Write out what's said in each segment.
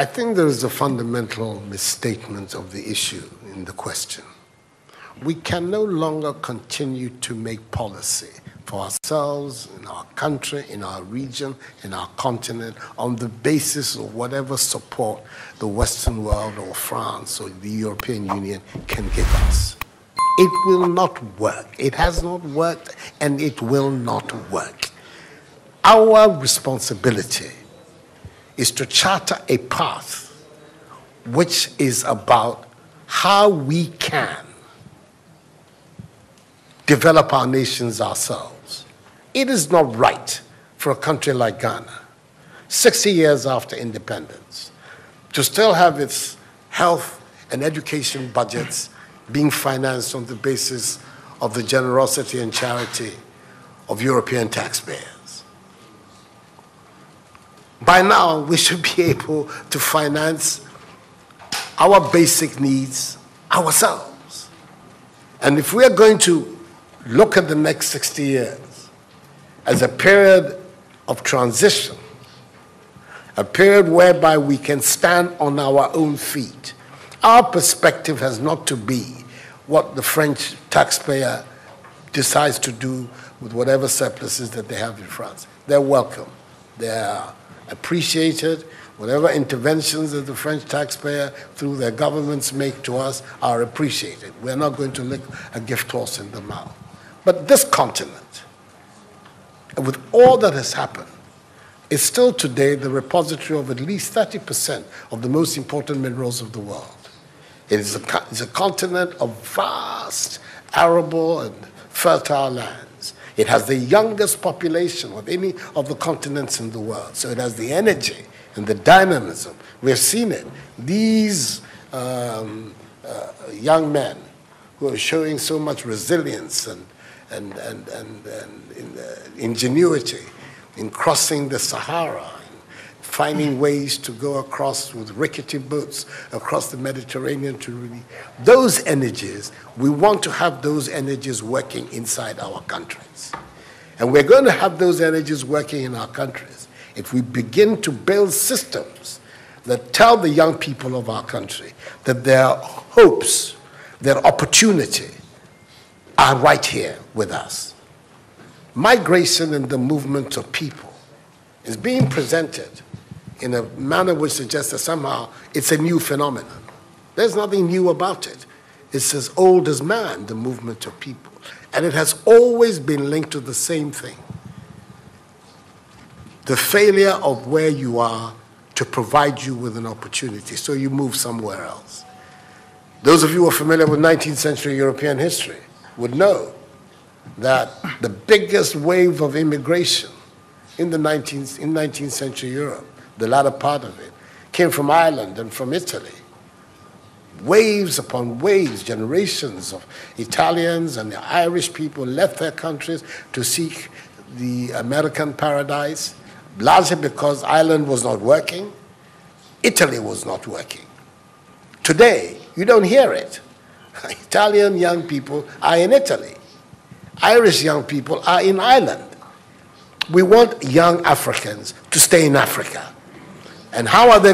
I think there is a fundamental misstatement of the issue in the question. We can no longer continue to make policy for ourselves, in our country, in our region, in our continent, on the basis of whatever support the Western world or France or the European Union can give us. It will not work. It has not worked and it will not work. Our responsibility is to charter a path which is about how we can develop our nations ourselves it is not right for a country like Ghana, 60 years after independence, to still have its health and education budgets being financed on the basis of the generosity and charity of European taxpayers. By now, we should be able to finance our basic needs ourselves. And if we are going to look at the next 60 years, as a period of transition, a period whereby we can stand on our own feet. Our perspective has not to be what the French taxpayer decides to do with whatever surpluses that they have in France. They're welcome. They're appreciated. Whatever interventions that the French taxpayer through their governments make to us are appreciated. We're not going to lick a gift horse in the mouth. But this continent, with all that has happened, is still today the repository of at least 30% of the most important minerals of the world. It is a, it's a continent of vast, arable, and fertile lands. It has the youngest population of any of the continents in the world. So it has the energy and the dynamism. We've seen it. These um, uh, young men who are showing so much resilience and and, and, and, and in, uh, ingenuity in crossing the Sahara, finding ways to go across with rickety boats across the Mediterranean to really, those energies, we want to have those energies working inside our countries. And we're going to have those energies working in our countries if we begin to build systems that tell the young people of our country that their hopes, their opportunity, are right here with us. Migration and the movement of people is being presented in a manner which suggests that somehow it's a new phenomenon. There's nothing new about it. It's as old as man, the movement of people. And it has always been linked to the same thing the failure of where you are to provide you with an opportunity, so you move somewhere else. Those of you who are familiar with 19th century European history, would know that the biggest wave of immigration in the 19th, in 19th century Europe, the latter part of it, came from Ireland and from Italy. Waves upon waves, generations of Italians and the Irish people left their countries to seek the American paradise, largely because Ireland was not working, Italy was not working. Today, you don't hear it. Italian young people are in Italy. Irish young people are in Ireland. We want young Africans to stay in Africa. And how are they?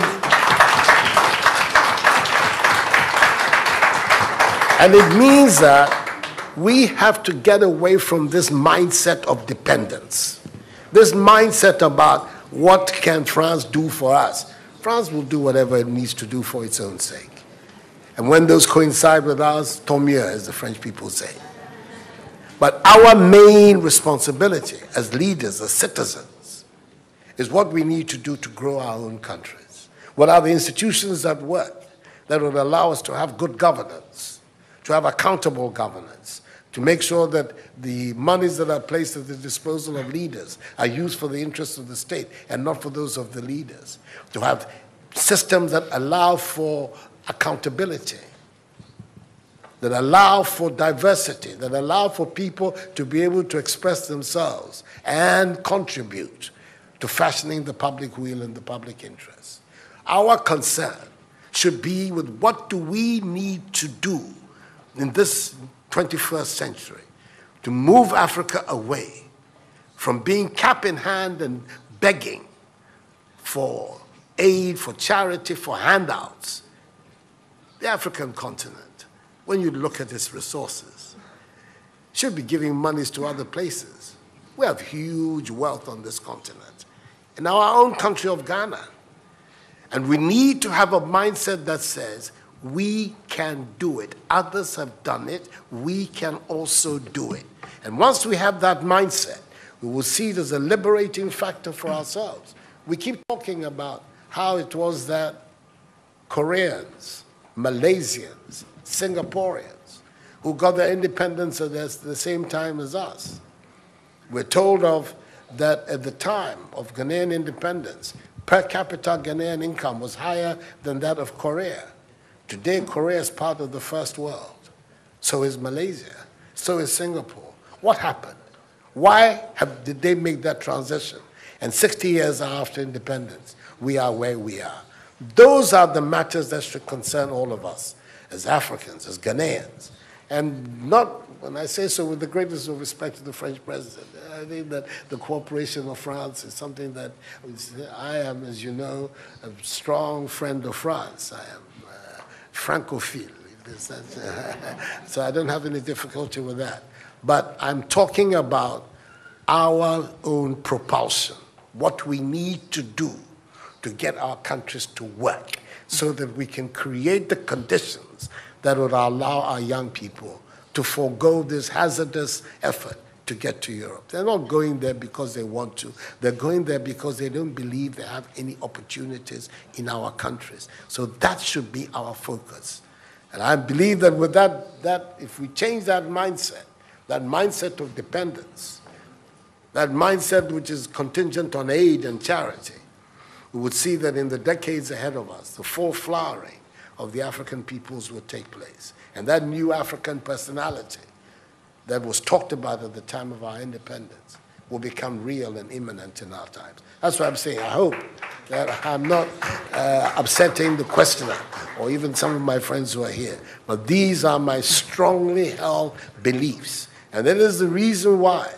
and it means that we have to get away from this mindset of dependence. This mindset about what can France do for us. France will do whatever it needs to do for its own sake. And when those coincide with ours, tant mieux, as the French people say. But our main responsibility as leaders, as citizens, is what we need to do to grow our own countries. What are the institutions that work that would allow us to have good governance, to have accountable governance, to make sure that the monies that are placed at the disposal of leaders are used for the interests of the state and not for those of the leaders, to have systems that allow for accountability, that allow for diversity, that allow for people to be able to express themselves and contribute to fashioning the public will and the public interest. Our concern should be with what do we need to do in this 21st century to move Africa away from being cap in hand and begging for aid, for charity, for handouts. The African continent, when you look at its resources, should be giving monies to other places. We have huge wealth on this continent. In our own country of Ghana, and we need to have a mindset that says, we can do it. Others have done it. We can also do it. And once we have that mindset, we will see it as a liberating factor for ourselves. We keep talking about how it was that Koreans, Malaysians, Singaporeans, who got their independence at the same time as us. We're told of that at the time of Ghanaian independence, per capita Ghanaian income was higher than that of Korea. Today, Korea is part of the first world. So is Malaysia. So is Singapore. What happened? Why have, did they make that transition? And 60 years after independence, we are where we are. Those are the matters that should concern all of us as Africans, as Ghanaians. And not, when I say so with the greatest of respect to the French president, I think that the cooperation of France is something that I am, as you know, a strong friend of France. I am uh, Francophile. so I don't have any difficulty with that. But I'm talking about our own propulsion, what we need to do to get our countries to work so that we can create the conditions that would allow our young people to forego this hazardous effort to get to Europe. They're not going there because they want to. They're going there because they don't believe they have any opportunities in our countries. So that should be our focus. And I believe that with that, that if we change that mindset, that mindset of dependence, that mindset which is contingent on aid and charity, we would see that in the decades ahead of us, the full flowering of the African peoples would take place. And that new African personality that was talked about at the time of our independence will become real and imminent in our times. That's what I'm saying. I hope that I'm not uh, upsetting the questioner or even some of my friends who are here. But these are my strongly held beliefs. And that is the reason why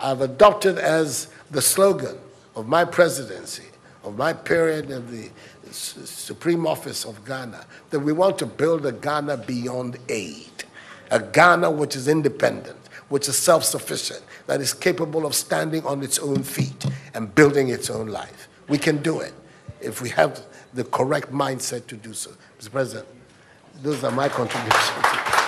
I've adopted as the slogan of my presidency, of my period of the Supreme Office of Ghana, that we want to build a Ghana beyond aid a Ghana which is independent, which is self sufficient, that is capable of standing on its own feet and building its own life. We can do it if we have the correct mindset to do so. Mr. President, those are my contributions.